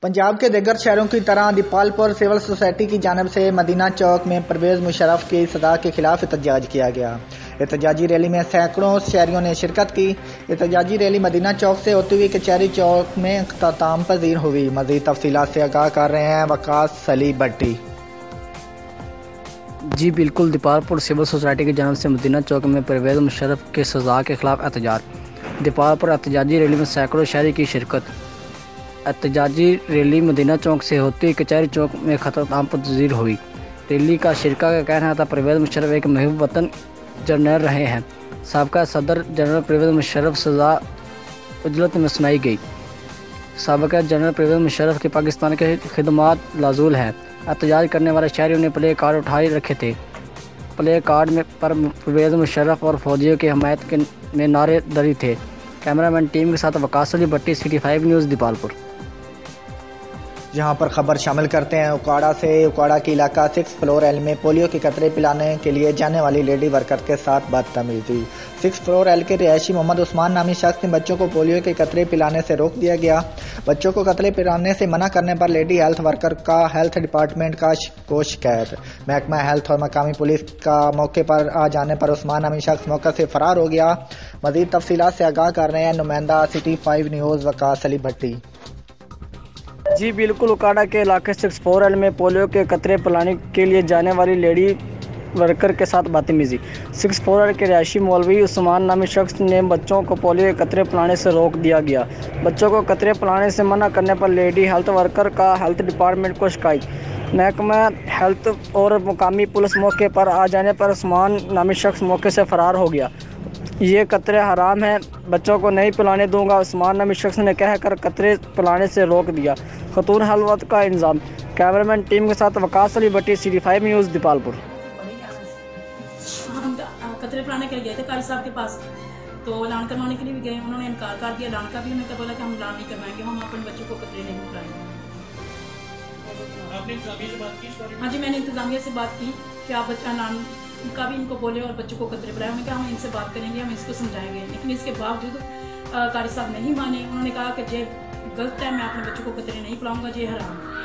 پنجاب کے دیگر شہروں کی طرح دیپال پور سول سوسائٹی کی جانب سے مدینہ چوک میں پرویز مشرف کی سزا کے خلاف احتجاج کیا گیا۔ احتجاجی ریلی میں سینکڑوں شہریوں نے شرکت کی۔ احتجاجی ریلی مدینہ چوک سے ہوتی ہوئی کچہری چوک میں اختتام پذیر ہوئی۔ مزید تفصیلات سے آگاہ کر رہے ہیں وکاس سلی بٹی۔ جی بالکل۔ دیپال پور سول سوسائٹی کی جانب سے مدینہ چوک میں پرویز مشرف کے سزا کے خلاف احتجاج۔ دیپال پور احتجاجی ریلی میں سینکڑوں شہری کی شرکت۔ احتجاجی ریلی مدینہ چوک سے ہوتی کچہری چوک میں اختتام پذیر ہوئی۔ ریلی کا شرکہ کا کہنا تھا، پرویز مشرف ایک محب وطن جرنل رہے ہیں۔ سابقہ صدر جنرل پرویز مشرف سزا اجلت میں سنائی گئی۔ سابقہ جنرل پرویز مشرف کے پاکستان کے خدمات لازول ہیں۔ احتجاج کرنے والے شہریوں نے پلے کارڈ اٹھائی رکھے تھے۔ پلے کارڈ میں پر پرویز مشرف اور فوجیوں کی حمایت کے میں نعرے دری تھے۔ کیمرہ ٹیم کے ساتھ Vikas Ali Bhatti city five news Dipalpur. جہاں پر خبر شامل کرتے ہیں اکاڑا سے اکاڑا کی علاقہ سکس فلور ایل میں پولیو کے قطرے پلانے کے لیے جانے والی لیڈی ورکر کے ساتھ بدتمیزی۔ سکس فلور ایل کے رہائشی محمد عثمان نامی شخص نے بچوں کو پولیو کے قطرے پلانے سے روک دیا گیا۔ بچوں کو قطرے پلانے سے منع کرنے پر لیڈی ہیلتھ ورکر کا ہیلتھ ڈپارٹمنٹ کا کو شکایت محکمہ ہیلتھ اور مقامی پولیس کا موقع پر آ جانے پر عثمان نامی شخص موقع سے فرار ہو گیا۔ مزید تفصیلات سے آگاہ کر رہے ہیں نمائندہ city five news Vikas Ali Bhatti. جی بالکل اکاڑا کے علاقے سکس فور ایل میں پولیو کے قطرے پلانے کے لیے جانے والی لیڈی ورکر کے ساتھ بدتمیزی سکس فور ایل کے رہائشی مولوی عثمان نامی شخص نے بچوں کو پولیو کے قطرے پلانے سے روک دیا گیا۔ بچوں کو قطرے پلانے سے منع کرنے پر لیڈی ہیلتھ ورکر کا ہیلتھ ڈپارٹمنٹ کو شکایت۔ محکمہ ہیلتھ اور مقامی پولیس موقع پر آ جانے پر عثمان نامی شخص موقع سے فرار ہو گیا۔ یہ قطرے حرام ہیں، بچوں کو نہیں پلانے دوں گا۔ عثمان نامی شخص نے کہہ کر قطرے پلانے سے روک دیا۔ خطون حلوت کا انضام کیمرمین ٹیم کے ساتھ Vikas Ali Bhatti, C D five news, Dipalpur. قطرے پلانے کے لیے گئے تھے قاری صاحب کے پاس۔ تو لان کروانے کے لیے بھی گئے۔ انہوں نے انکار کر دیا لان کا بھی انہوں نے بولا کہ ہم لان نہیں کروائیں گے، ہم اپنے بچوں کو قطرے نہیں پلائیں گے۔ ہاں جی میں نے انتظامیہ سے بات کی کہ آپ بچہ لان کا بھی ان کو بولے اور بچوں کو قطرے بلائے۔ انہوں نے کہا ہم ان سے بات کریں گے، ہم اس کو سمجھائیں گے۔ لیکن اس کے باوجود قاری صاحب نہیں مانے۔ انہوں نے کہا کہ یہ غلط ہے، میں اپنے بچوں کو قطرے نہیں پلاؤں گا یہ حرام۔